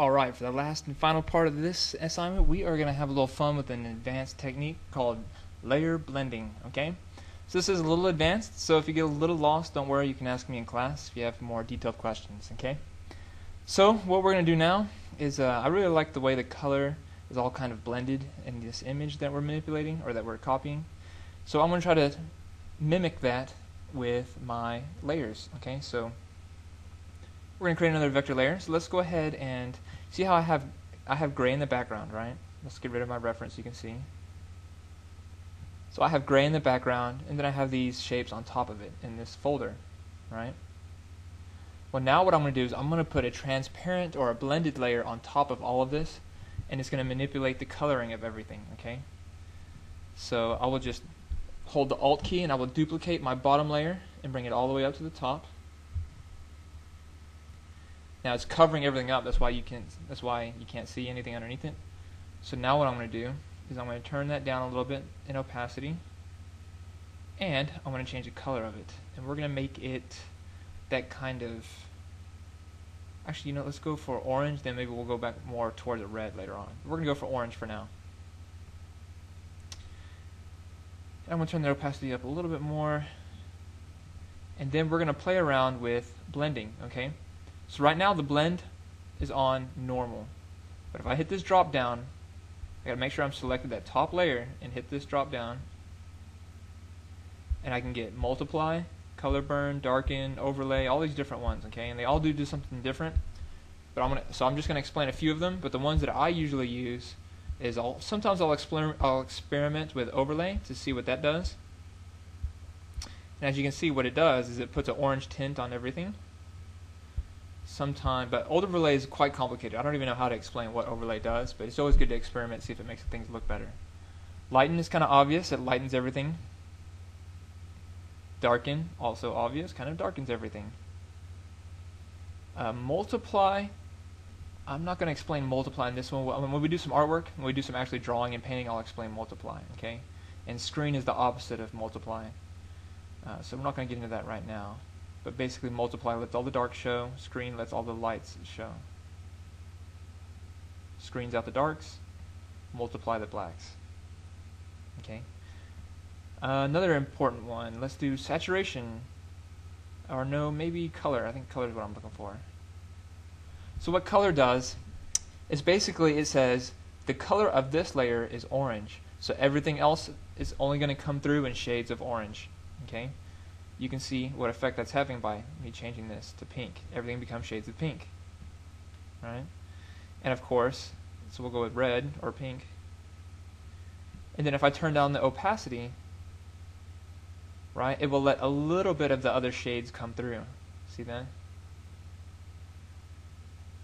Alright, for the last and final part of this assignment, we are going to have a little fun with an advanced technique called layer blending, okay? So this is a little advanced, so if you get a little lost, don't worry, you can ask me in class if you have more detailed questions, okay? So what we're going to do now is, uh, I really like the way the color is all kind of blended in this image that we're manipulating, or that we're copying. So I'm going to try to mimic that with my layers, okay? So we're going to create another vector layer. So let's go ahead and see how I have I have gray in the background, right? Let's get rid of my reference so you can see. So I have gray in the background, and then I have these shapes on top of it in this folder, right? Well, now what I'm going to do is I'm going to put a transparent or a blended layer on top of all of this, and it's going to manipulate the coloring of everything, okay? So I will just hold the Alt key, and I will duplicate my bottom layer and bring it all the way up to the top. Now it's covering everything up. That's why you can. That's why you can't see anything underneath it. So now what I'm going to do is I'm going to turn that down a little bit in opacity, and I'm going to change the color of it. And we're going to make it that kind of. Actually, you know, let's go for orange. Then maybe we'll go back more toward the red later on. We're going to go for orange for now. I'm going to turn the opacity up a little bit more. And then we're going to play around with blending, okay? So right now the blend is on normal. But if I hit this drop down, I gotta make sure I'm selected that top layer and hit this drop down. And I can get multiply, color burn, darken, overlay, all these different ones, okay? And they all do do something different. But I'm gonna so I'm just gonna explain a few of them, but the ones that I usually use is I'll sometimes I'll experiment I'll experiment with overlay to see what that does. And as you can see what it does is it puts an orange tint on everything sometime, but overlay is quite complicated. I don't even know how to explain what overlay does, but it's always good to experiment, see if it makes things look better. Lighten is kind of obvious, it lightens everything. Darken, also obvious, kind of darkens everything. Uh, multiply, I'm not going to explain multiply in this one. When we do some artwork, when we do some actually drawing and painting, I'll explain multiply, okay? And screen is the opposite of multiply. Uh, so we're not going to get into that right now. But basically multiply lets all the darks show, screen lets all the lights show. Screens out the darks, multiply the blacks. Okay. Uh, another important one, let's do saturation. Or no, maybe color. I think color is what I'm looking for. So what color does is basically it says the color of this layer is orange. So everything else is only going to come through in shades of orange. Okay you can see what effect that's having by me changing this to pink. Everything becomes shades of pink. Right? And of course, so we'll go with red or pink. And then if I turn down the opacity, right, it will let a little bit of the other shades come through. See that?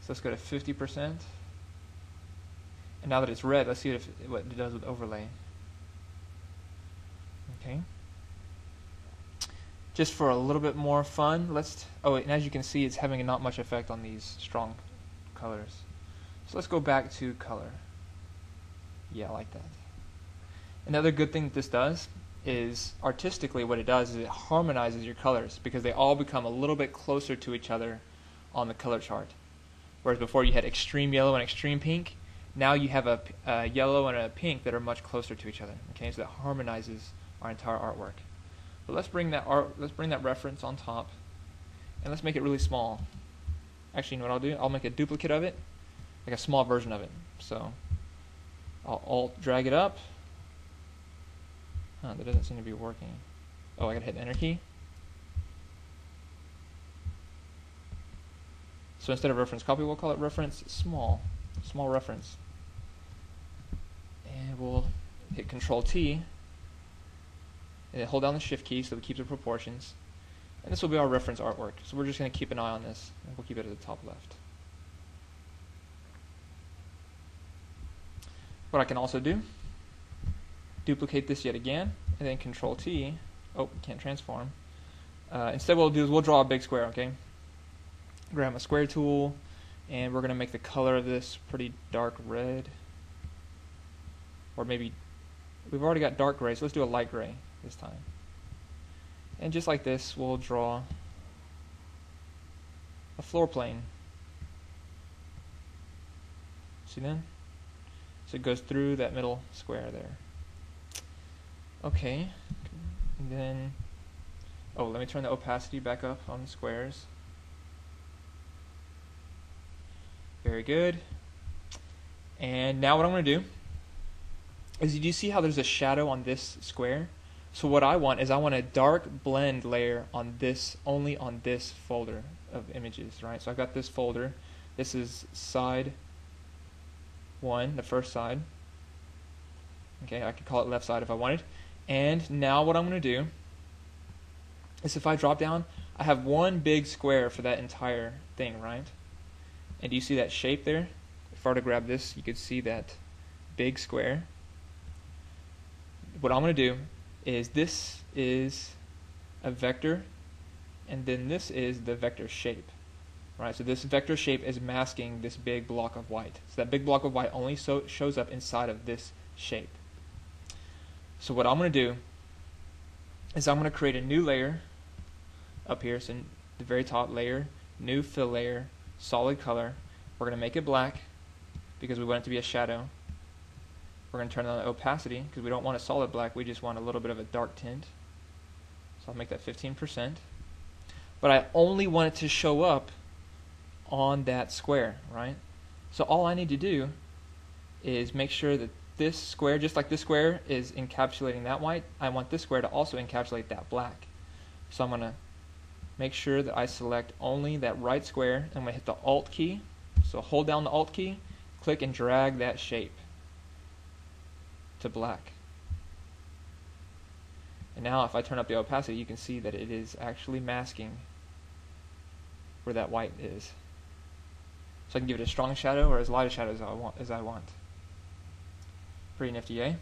So let's go to 50%. And now that it's red, let's see what, it, what it does with overlay. Okay just for a little bit more fun, let's, oh, and as you can see, it's having not much effect on these strong colors. So let's go back to color. Yeah, I like that. Another good thing that this does is artistically what it does is it harmonizes your colors because they all become a little bit closer to each other on the color chart. Whereas before you had extreme yellow and extreme pink, now you have a, a uh, yellow and a pink that are much closer to each other. Okay, so that harmonizes our entire artwork. But let's bring that art, let's bring that reference on top, and let's make it really small. Actually, you know what I'll do? I'll make a duplicate of it, like a small version of it. So I'll alt drag it up. Huh, that doesn't seem to be working. Oh, I gotta hit enter key. So instead of reference copy, we'll call it reference small, small reference. And we'll hit Control T and hold down the shift key so it keeps the proportions. And this will be our reference artwork. So we're just going to keep an eye on this. And we'll keep it at the top left. What I can also do, duplicate this yet again, and then Control T. Oh, can't transform. Uh, instead, what we'll do is we'll draw a big square, okay? Grab a square tool, and we're going to make the color of this pretty dark red. Or maybe, we've already got dark gray, so let's do a light gray this time. And just like this, we'll draw a floor plane. See that? So it goes through that middle square there. Okay, and then, oh, let me turn the opacity back up on the squares. Very good. And now what I'm going to do is, you do you see how there's a shadow on this square? So what I want is I want a dark blend layer on this, only on this folder of images, right? So I've got this folder. This is side one, the first side. Okay, I could call it left side if I wanted. And now what I'm going to do is if I drop down, I have one big square for that entire thing, right? And do you see that shape there? If I were to grab this, you could see that big square. What I'm going to do is this is a vector, and then this is the vector shape. Right, so this vector shape is masking this big block of white. So that big block of white only so shows up inside of this shape. So what I'm going to do is I'm going to create a new layer up here, so the very top layer, new fill layer, solid color. We're going to make it black because we want it to be a shadow. We're going to turn on the opacity because we don't want a solid black, we just want a little bit of a dark tint. So I'll make that 15%. But I only want it to show up on that square, right? So all I need to do is make sure that this square, just like this square is encapsulating that white, I want this square to also encapsulate that black. So I'm going to make sure that I select only that right square. And I'm going to hit the Alt key. So hold down the Alt key, click and drag that shape to black. And now if I turn up the opacity, you can see that it is actually masking where that white is. So I can give it a strong shadow or as light a shadow as I want. As I want. Pretty nifty, eh?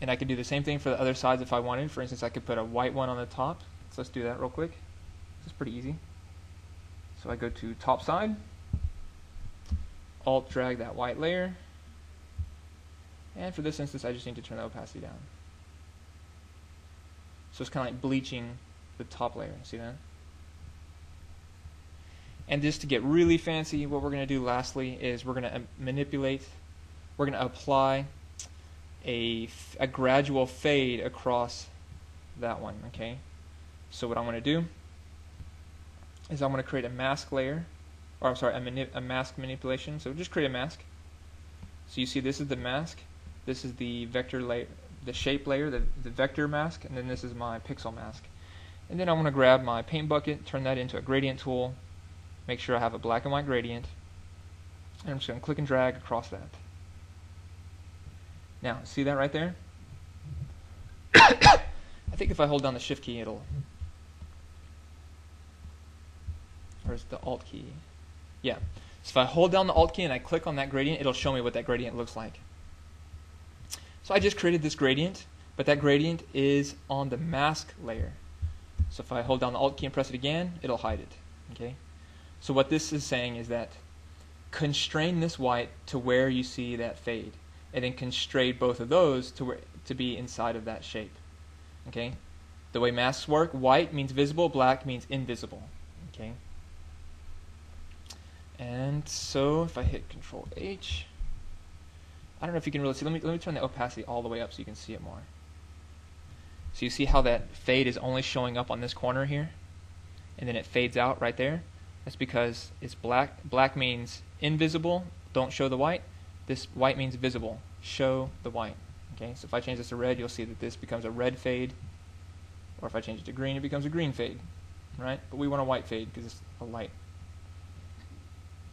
And I could do the same thing for the other sides if I wanted. For instance, I could put a white one on the top. So let's do that real quick. This is pretty easy. So I go to top side, Alt drag that white layer, and for this instance, I just need to turn the opacity down. So it's kind of like bleaching the top layer. See that? And just to get really fancy, what we're going to do lastly is we're going to uh, manipulate, we're going to apply a, a gradual fade across that one, okay? So what I'm going to do is I'm going to create a mask layer, or I'm sorry, a, a mask manipulation. So just create a mask. So you see this is the mask. This is the vector layer, the shape layer, the, the vector mask, and then this is my pixel mask. And then I'm going to grab my paint bucket, turn that into a gradient tool, make sure I have a black and white gradient, and I'm just going to click and drag across that. Now, see that right there? I think if I hold down the shift key, it'll. Or is the alt key? Yeah. So if I hold down the alt key and I click on that gradient, it'll show me what that gradient looks like. So I just created this gradient, but that gradient is on the mask layer. So if I hold down the Alt key and press it again, it'll hide it. Okay. So what this is saying is that constrain this white to where you see that fade, and then constrain both of those to where, to be inside of that shape. Okay. The way masks work, white means visible, black means invisible. Okay. And so if I hit Control H, I don't know if you can really see. Let me, let me turn the opacity all the way up so you can see it more. So you see how that fade is only showing up on this corner here? And then it fades out right there? That's because it's black. Black means invisible, don't show the white. This white means visible, show the white. Okay, so if I change this to red, you'll see that this becomes a red fade. Or if I change it to green, it becomes a green fade. Right? But we want a white fade because it's a light.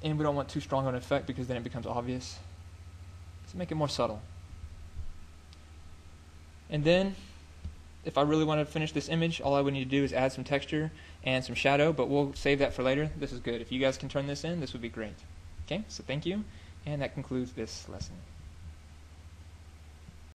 And we don't want too strong of an effect because then it becomes obvious. To make it more subtle. And then, if I really want to finish this image, all I would need to do is add some texture and some shadow, but we'll save that for later. This is good. If you guys can turn this in, this would be great. Okay, so thank you, and that concludes this lesson.